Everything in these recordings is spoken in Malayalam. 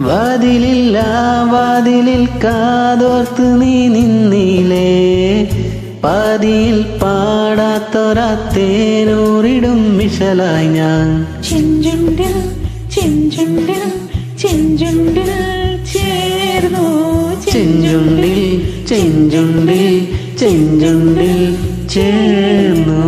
വാതിലില്ല വാതിലിൽ കാതോർത്ത് നീ നിന്നിലേ പാതിയിൽ പാടാത്തൊരാത്തേനൂറിടും മിഷലായി ഞാൻ. ചെഞ്ചുണ്ടിൽ ചെഞ്ചുണ്ടിൽ ചെഞ്ചുണ്ടിൽ ചേർന്നു ചെഞ്ചുണ്ടിൽ ചെഞ്ചുണ്ടിൽ ചെഞ്ചുണ്ടിൽ ചേർന്നു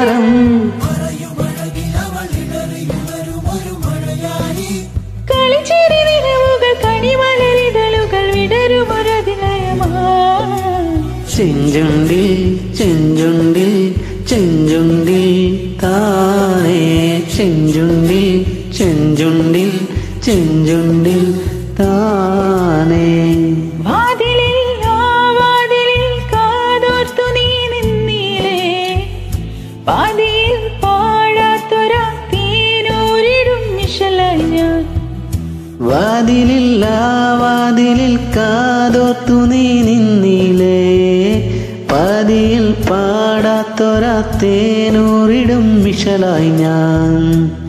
കിന്നാരം കളിച്ചെറി നിലവുകൾ കണിമലരിതളുകൾ ചെഞ്ചുണ്ടി ചെഞ്ചുണ്ടി ചെഞ്ചുണ്ടിൽ താനേ. ചെഞ്ചുണ്ടിൽ ചെഞ്ചുണ്ടിൽ ചെഞ്ചുണ്ടിൽ താനേ. വാതിലിൽ കാതോർത്തു നീ നിന്നിലേ. പതിയിൽ പാടാത്തൊരാ തേനൂറിടും മിഷലായി ഞാൻ.